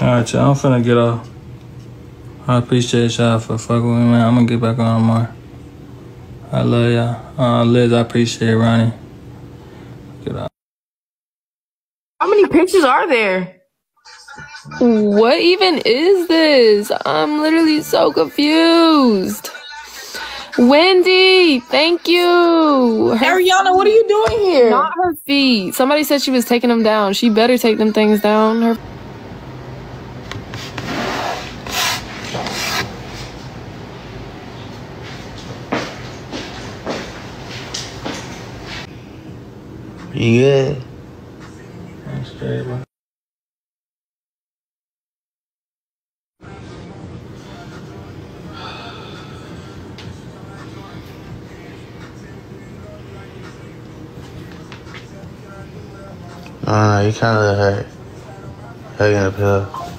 Alright, y'all. I'm finna get off. I appreciate y'all for fucking with me, man. I'm gonna get back on more. I love y'all. Uh, Liz, I appreciate Ronnie. Get out. How many pictures are there? What even is this? I'm literally so confused. Wendy, thank you. Her, Ariana, what are you doing here? not her feet. Somebody said she was taking them down. She better take them things down. Her You good? I'm straight. Uh, you kind of hurt. Hugging a pill.